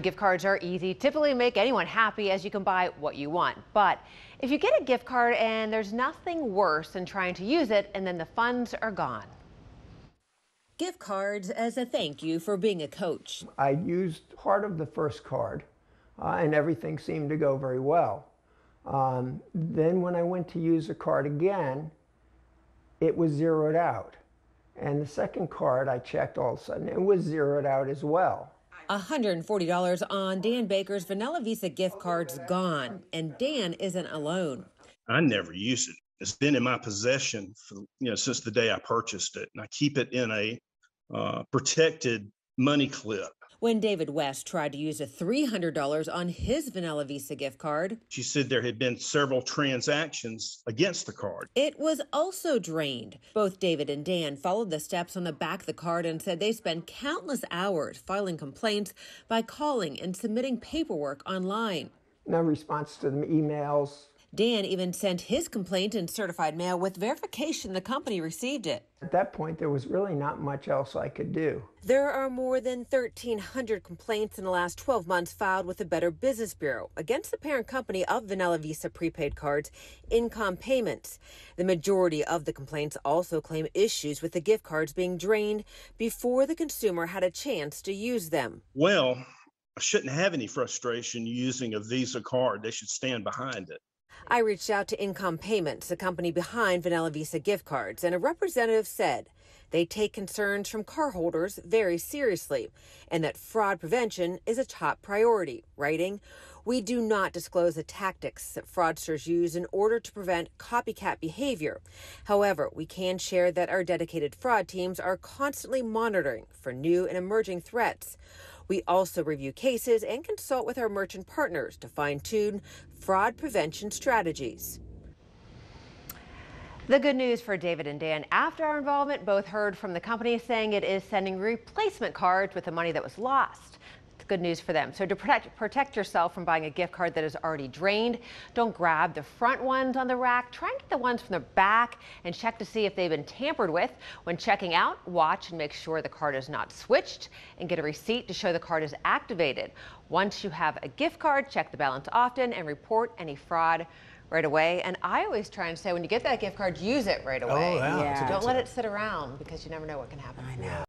Gift cards are easy, typically make anyone happy as you can buy what you want. But if you get a gift card and there's nothing worse than trying to use it and then the funds are gone. Gift cards as a thank you for being a coach. I used part of the first card uh, and everything seemed to go very well. Um, then when I went to use the card again, it was zeroed out. And the second card I checked all of a sudden, it was zeroed out as well. $140 on Dan Baker's Vanilla Visa gift cards gone, and Dan isn't alone. I never use it. It's been in my possession for you know since the day I purchased it, and I keep it in a uh, protected money clip. When David West tried to use a $300 on his Vanilla Visa gift card, She said there had been several transactions against the card. it was also drained. Both David and Dan followed the steps on the back of the card and said they spent countless hours filing complaints by calling and submitting paperwork online. No response to the emails. Dan even sent his complaint in certified mail with verification the company received it. At that point, there was really not much else I could do. There are more than 1,300 complaints in the last 12 months filed with the Better Business Bureau against the parent company of Vanilla Visa prepaid cards, InComm Payments. The majority of the complaints also claim issues with the gift cards being drained before the consumer had a chance to use them. Well, I shouldn't have any frustration using a Visa card. They should stand behind it. I reached out to InComm Payments, the company behind Vanilla Visa gift cards, and a representative said they take concerns from cardholders very seriously and that fraud prevention is a top priority, writing, we do not disclose the tactics that fraudsters use in order to prevent copycat behavior. However, we can share that our dedicated fraud teams are constantly monitoring for new and emerging threats. We also review cases and consult with our merchant partners to fine tune fraud prevention strategies. The good news for David and Dan after our involvement, both heard from the company saying it is sending replacement cards with the money that was lost. It's good news for them. So to protect, protect yourself from buying a gift card that is already drained, don't grab the front ones on the rack. Try and get the ones from the back and check to see if they've been tampered with. When checking out, watch and make sure the card is not switched and get a receipt to show the card is activated. Once you have a gift card, check the balance often and report any fraud right away. And I always try and say when you get that gift card, use it right away. yeah. Don't let it sit around because you never know what can happen. I know.